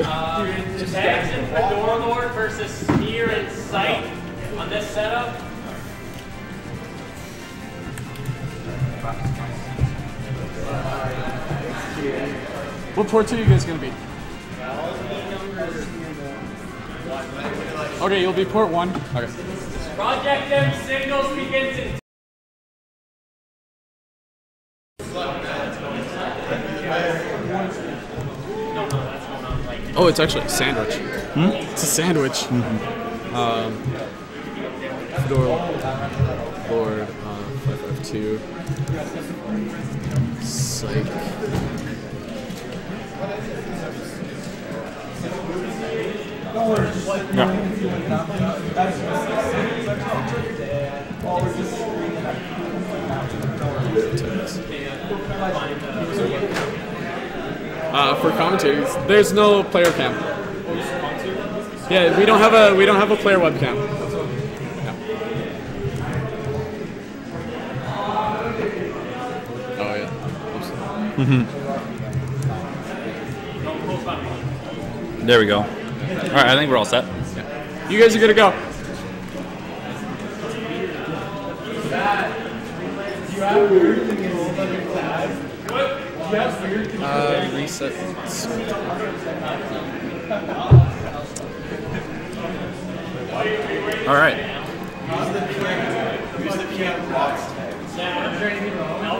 Um, Tags and Fedora Lord versus Smear and Sykke on this setup. What port are you guys gonna be? Okay, you'll be port one. Okay. Project M signals begins in Oh, it's actually a sandwich. It's a sandwich. Um, Fedora Lord, uh, 552. Sykke. Uh, for commentaries, there's no player cam. Yeah, we don't have a we don't have a player webcam. Yeah. Oh yeah. There we go. All right, I think we're all set. You guys are gonna go. Uh, reset. All right.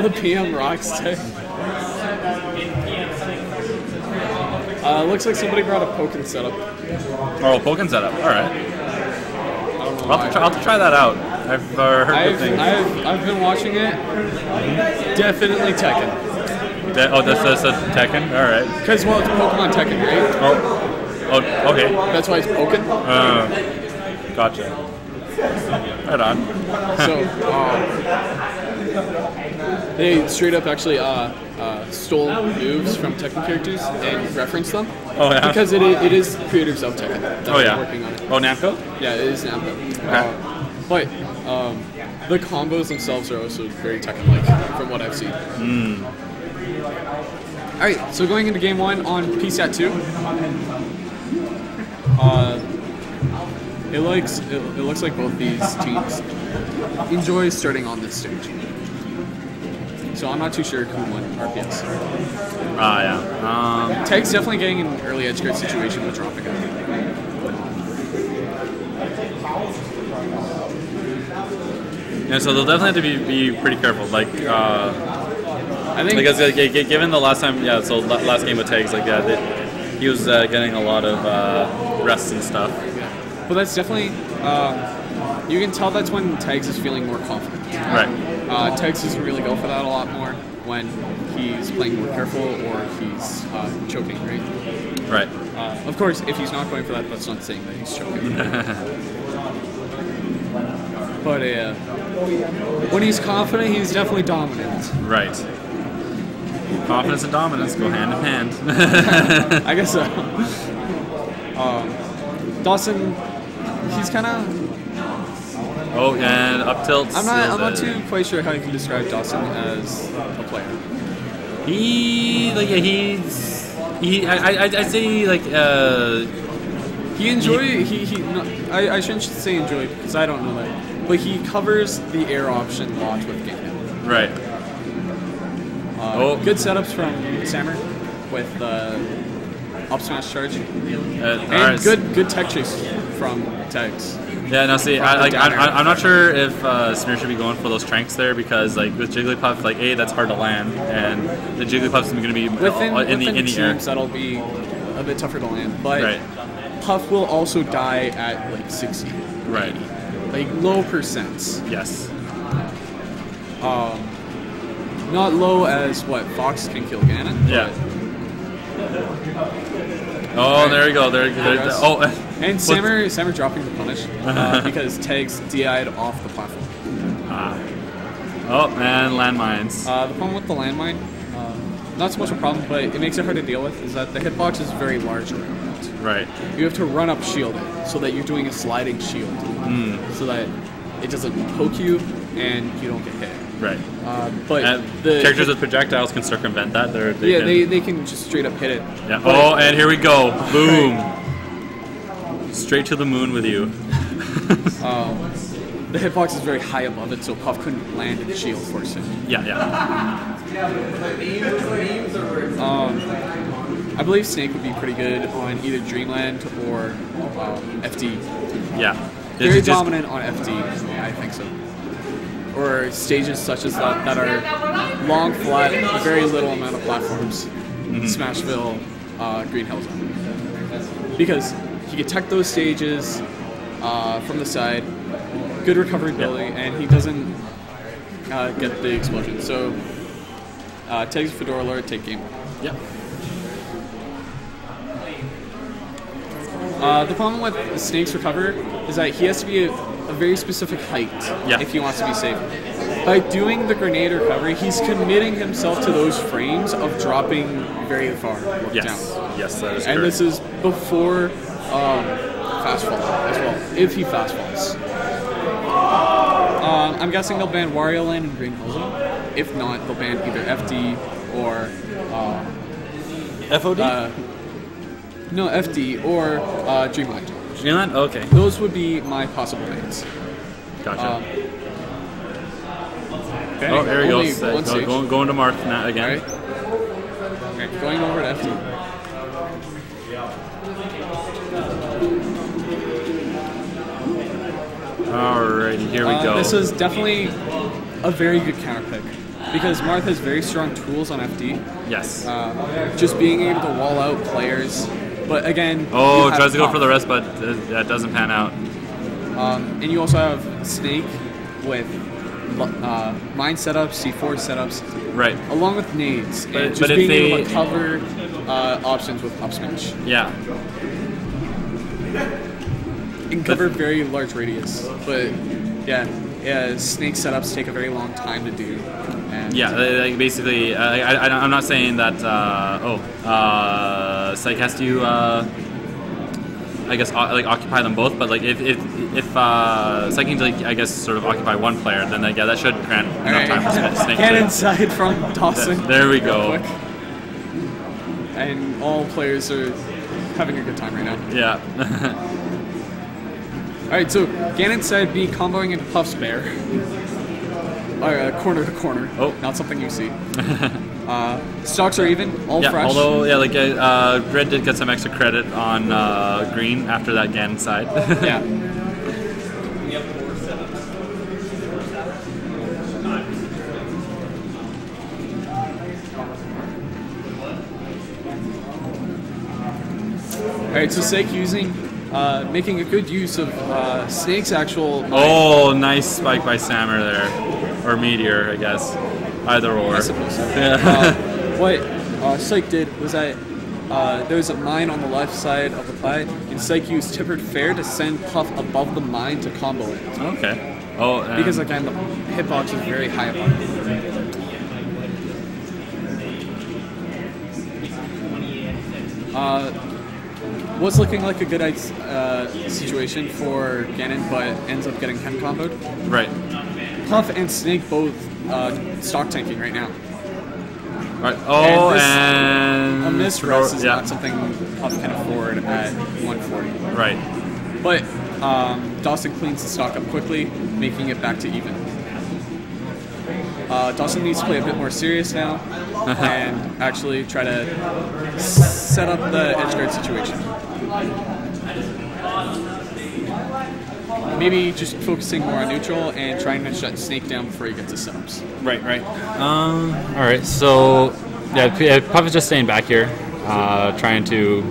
The PM rocks tech. Uh, looks like somebody brought a Pokken setup. Oh, Pokken setup. All right. I don't know I'll have, to try, I'll have to try that out. I've uh, heard I've, things. I've, I've been watching it. Definitely Tekken. That- oh, that's, that's a Tekken. All right. Because, well, it's Pokemon Tekken, right? Oh, oh, okay. That's why it's Pokken. Uh, gotcha. Right on. So, um, they straight up actually uh, uh, stole moves from Tekken characters and referenced them. Oh, yeah? Because it, it is creators of Tekken. that Oh yeah. Working on it. Oh, Namco. Yeah, it is Namco. Uh, but um, the combos themselves are also very Tekken-like, from what I've seen. Hmm. All right, so going into game one on PSAT two. Uh, it likes it, it looks like both these teams enjoy starting on this stage. So I'm not too sure who won RPS. Ah, yeah. Um, Tag's definitely getting an early edge guard situation with out. yeah, so they'll definitely have to be, be pretty careful. Like, uh, I think because like, given the last time, yeah, so la- last game with tags, like, yeah, they, he was uh, getting a lot of uh, rests and stuff. But that's definitely, um, you can tell that's when Tags is feeling more confident. Right. Uh, Tags doesn't really go for that a lot more when he's playing more careful or he's uh, choking, right? Right. Uh, of course, if he's not going for that, that's not saying that he's choking. but uh, when he's confident, he's definitely dominant. Right. Confidence and dominance go hand in hand. I guess so. Um, Dawson, he's kind of. oh, and up tilts. I'm not. I'm not too quite sure how you can describe Dawson as a player. He like yeah, he's he. I I I'd say like uh He enjoy. He he. No, I I shouldn't say enjoy because I don't know that. But he covers the air option a lot with game. right. Uh, Oh. Good setups from Sammer with uh, up smash charge. Uh, And alright. good good tech chase from Tags. Yeah, no, see, I, like, I, down I, air. I'm not sure if uh, Smear should be going for those tranks there because, like, with Jigglypuff, like, A, that's hard to land, and the Jigglypuff's going to be Within, uh, in the in the air. that'll be a bit tougher to land. But Right. Puff will also die at like 60. Right. Like low percents. Yes. Not low as what Fox can kill Ganon. Yeah. Oh, there you go. There, there, Yes. oh, And Sammer, Sammer dropping the punish uh, because Tags DI'd off the platform. Ah. oh, man, landmines. Uh, the problem with the landmine, uh, not so much a problem, but it makes it hard to deal with, is that the hitbox is very large around it. right. You have to run up shield it so that you're doing a sliding shield, Hmm. so that it doesn't poke you and you don't get hit. Right. Um, but the characters with projectiles can circumvent that. They're, they yeah, can, they, they can just straight up hit it. Yeah. But- Oh, and here we go. Boom. Straight to the moon with you. Um, the hitbox is very high above it, so Puff couldn't land and shield force it. Yeah, yeah. Um, I believe Snake would be pretty good on either Dreamland or um, FD. Yeah. Very It's just- dominant on FD, yeah, I think so. Or stages such as that that are long, flat, very little amount of platforms. Mm-hmm. Smashville, uh, Green Hill Zone. Because he can tech those stages uh, from the side, good recovery ability, and he doesn't uh, get the explosion. So, uh, takes Fedora Lord, take game. Yeah. Uh, the problem with Snake's recover is that he has to be a, a very specific height Yeah. if he wants to be safe. By doing the grenade recovery, he's committing himself to those frames of dropping very far Yes. down. Yes, that is And correct. this is before um, fast fall as well, if he fast falls. Um, I'm guessing they'll ban Wario Land and Green Hill Zone. If not, they'll ban either FD or uh, FOD? uh, no FD or uh, Dreamland. Dreamland? Okay. Those would be my possible bans. Gotcha. Um, oh, there he only goes. Uh, go- going, going to Marth now again. Alright. Okay, going over to FD. Alrighty, here we Uh, go. This is definitely a very good counter pick because Marth has very strong tools on FD. yes. Uh, just being able to wall out players, but again. oh, tries to go for the rest, but that doesn't pan out. Um, and you also have Snake with uh, mine setups, C4 setups, Right. along with nades, But- and just but being they- able to cover uh, options with up smash. Yeah. Can cover very large radius, but yeah, yeah, snake setups take a very long time to do. And Yeah, like basically, uh, I, I, I'm not saying that. Uh, oh, uh, Sykke has to, uh, I guess, o- like occupy them both. But like, if if if uh, Sykke can, like, I guess, sort of occupy one player, then like, yeah, that should grant All enough right, time for Snake. cannon to, side from Dawson. there we go. quick. And all players are having a good time right now. Yeah. All right, so Ganon side B comboing into Puff's Bear. All right, uh, corner to corner. Oh. not something you see. uh, stocks are even, all yeah. fresh. Although, yeah, like uh, Red did get some extra credit on uh, Green after that Ganon side. yeah. All right, so Sykke using, uh, making a good use of uh, Snake's actual. oh, nice spike by Sammer there, or Meteor, I guess. Either or. I suppose so. Yeah. uh, what uh, Sykke did was that uh, there was a mine on the left side of the fight, and Sykke used Tippered Fair to send Puff above the mine to combo it. okay. Oh, Because again, the hitbox is very high above. it. Uh, was looking like a good uh, situation for Ganon, but ends up getting chem comboed. right. Puff and Snake both uh, stock tanking right now. Right. Oh, this- and A miss rest is yeah. not something Puff can afford at 140. Right. But um, Dawson cleans the stock up quickly, making it back to even. Uh, Dawson needs to play a bit more serious now and actually try to set up the edge guard situation. Maybe just focusing more on neutral and trying to shut Snake down before he gets his setups. Right. Right. Um, all right, so yeah, uh, Puff is just staying back here, uh, trying to.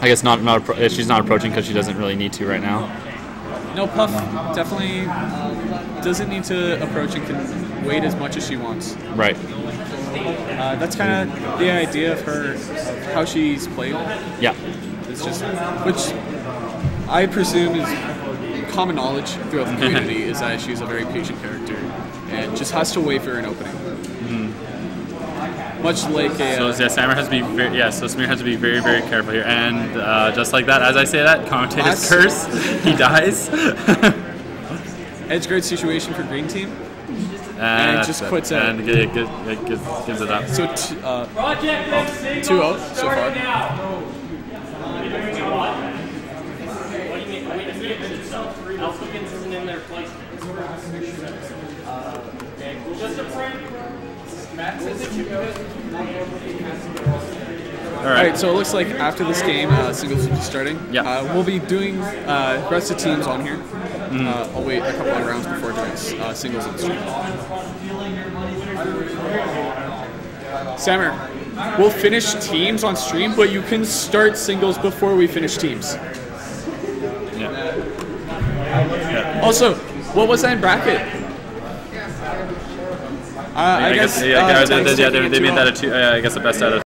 I guess not not appro- uh, she's not approaching because she doesn't really need to right now. No, Puff definitely doesn't need to approach and can wait as much as she wants. Right. Uh, that's kind of the idea of her, how she's played. Yeah. It's just, which I presume is common knowledge throughout the community, is that she's a very patient character and just has to wait for an opening. Much like a. So uh, yeah, Sammer has to be very, yeah. So Smear has to be very very careful here, and uh, just like that, as I say that, commentator's curse, he dies. edge guard situation for green team. uh, And that's just it. quits out. And g- g- g- gives, gives it up. So t- uh, Project Red 2-0 so far. now. What do you mean? Wait, it's itself. Isn't in their place. Uh, okay, cool. Just a friend. All All right. right, so it looks like after this game, uh, singles will be starting. Yeah. Uh, we'll be doing uh, rest of teams on here. Mm-hmm. Uh, I'll wait a couple of rounds before doing uh, singles on stream. Sammer, we'll finish teams on stream, but you can start singles before we finish teams. Yeah. Also, what was that in bracket? Uh, I, I, guess, guess, yeah, uh, yeah, they, they, yeah, they, they made that long. a two, uh, I guess the best out of